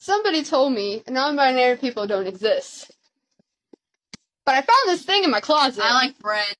Somebody told me non-binary people don't exist. But I found this thing in my closet. I like bread.